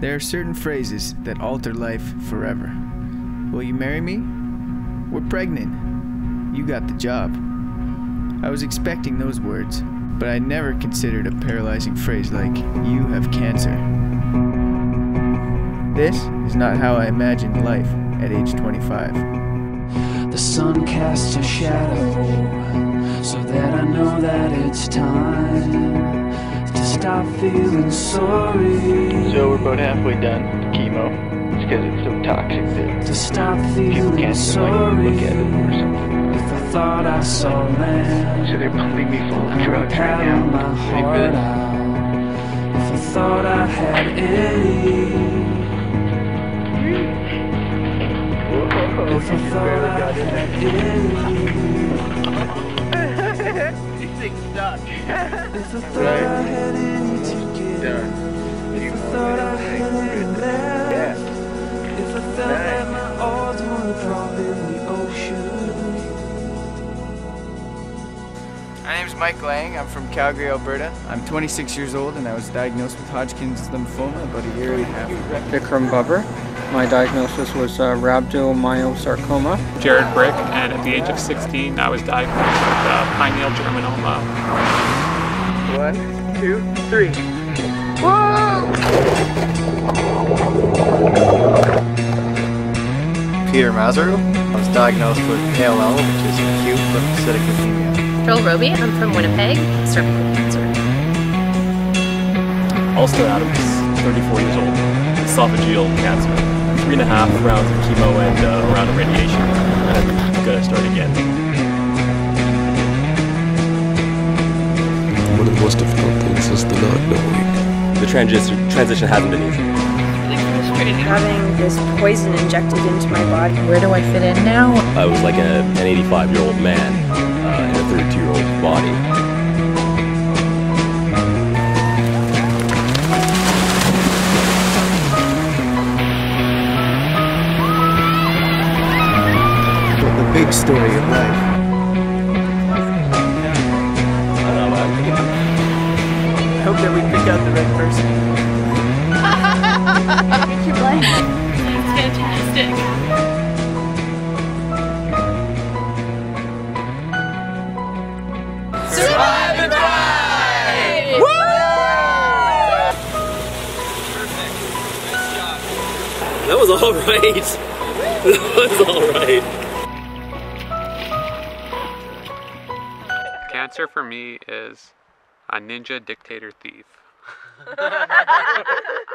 There are certain phrases that alter life forever. Will you marry me? We're pregnant. You got the job. I was expecting those words, but I never considered a paralyzing phrase like, you have cancer. This is not how I imagined life at age 25. The sun casts a shadow so that I know that it's time to stop feeling sorry. So we're about halfway done with chemo. It's because it's so toxic that to stop people can't like, sorry. look at it or something. If I thought I saw land, So they're pumping me full of drugs right now. Good. out. If I thought I had any. If I thought I had any. If I thought I had any to give. If I thought I had any left. If I felt that my odds were a drop in the ocean. My name's Mike Lang. I'm from Calgary, Alberta. I'm 26 years old and I was diagnosed with Hodgkin's lymphoma about a year and a half ago. Vikram Bubber. My diagnosis was uh, rhabdomyosarcoma. Jared Brick, and at the age of 16, I was diagnosed with uh, pineal germinoma. One, two, three. Peter Mazaru. I was diagnosed with ALL, which is acute lymphocytic leukemia. Pearl Roby. I'm from Winnipeg, cervical cancer. Alston Adams, 34 years old, esophageal cancer. Three and a half rounds of chemo and uh, a round of radiation, and I'm gonna start again. One of the most difficult things is the not knowing. The transition transition hasn't been easy. Having this poison injected into my body. Where do I fit in now? I was like a, an 85 year old man uh, in a 32 year old body. The big story of life. I hope that we pick out the right person. Fantastic. Survive and thrive! That was all right. That was all right. Cancer for me is a ninja dictator thief.